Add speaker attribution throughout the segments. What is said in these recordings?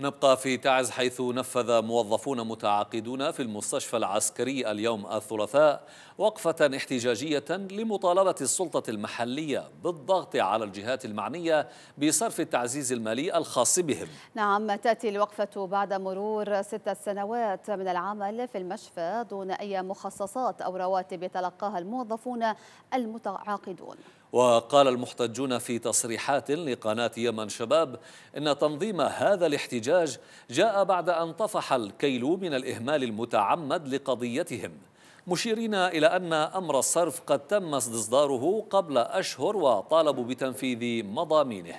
Speaker 1: نبقى في تعز حيث نفذ موظفون متعاقدون في المستشفى العسكري اليوم الثلاثاء وقفة احتجاجية لمطالبة السلطة المحلية بالضغط على الجهات المعنية بصرف التعزيز المالي الخاص بهم.
Speaker 2: نعم تأتي الوقفة بعد مرور ستة سنوات من العمل في المشفى دون أي مخصصات أو رواتب يتلقاها الموظفون المتعاقدون.
Speaker 1: وقال المحتجون في تصريحات لقناة يمن شباب إن تنظيم هذا الاحتجاج جاء بعد أن طفح الكيل من الإهمال المتعمد لقضيتهم. مشيرين إلى أن أمر الصرف قد تم استصداره قبل أشهر وطالبوا بتنفيذ مضامينه.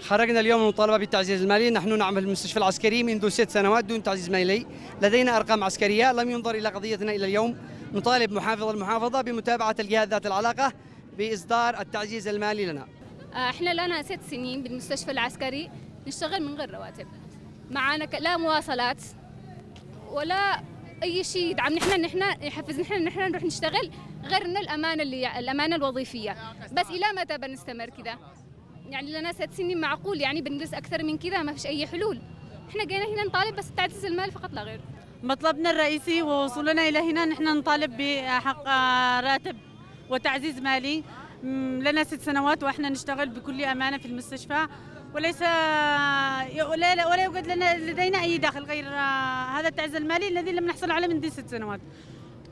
Speaker 3: خرجنا اليوم مطالبة بالتعزيز المالي. نحن نعمل في المستشفى العسكري منذ ست سنوات دون تعزيز مالي لدينا أرقام عسكرية. لم ينظر إلى قضيتنا إلى اليوم. نطالب محافظ المحافظة بمتابعة الجهات ذات العلاقة بإصدار التعزيز المالي لنا.
Speaker 4: إحنا لنا ست سنين بالمستشفى العسكري نشتغل من غير رواتب. معانا لا مواصلات ولا أي شيء يدعم نحن نحن يحفز نحن نحن نروح نشتغل غير انه الأمانة اللي الأمانة الوظيفية. بس إلى متى بنستمر كذا؟ يعني لنا ست سنين معقول. يعني بندرس أكثر من كذا ما فيش أي حلول. إحنا جينا هنا نطالب بس تعزيز المال فقط لا غير
Speaker 5: مطلبنا الرئيسي ووصولنا إلى هنا نحن نطالب بحق راتب وتعزيز مالي. لنا ست سنوات وإحنا نشتغل بكل أمانة في المستشفى. وليس ولا ولا يوجد لنا لدينا أي دخل غير هذا التعزيز المالي الذي لم نحصل عليه من ست سنوات.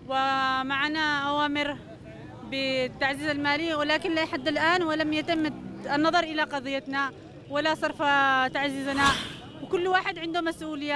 Speaker 5: ومعنا أوامر بالتعزيز المالي ولكن لا حد الآن ولم يتم النظر إلى قضيتنا ولا صرف تعزيزنا. وكل واحد عنده مسؤولية.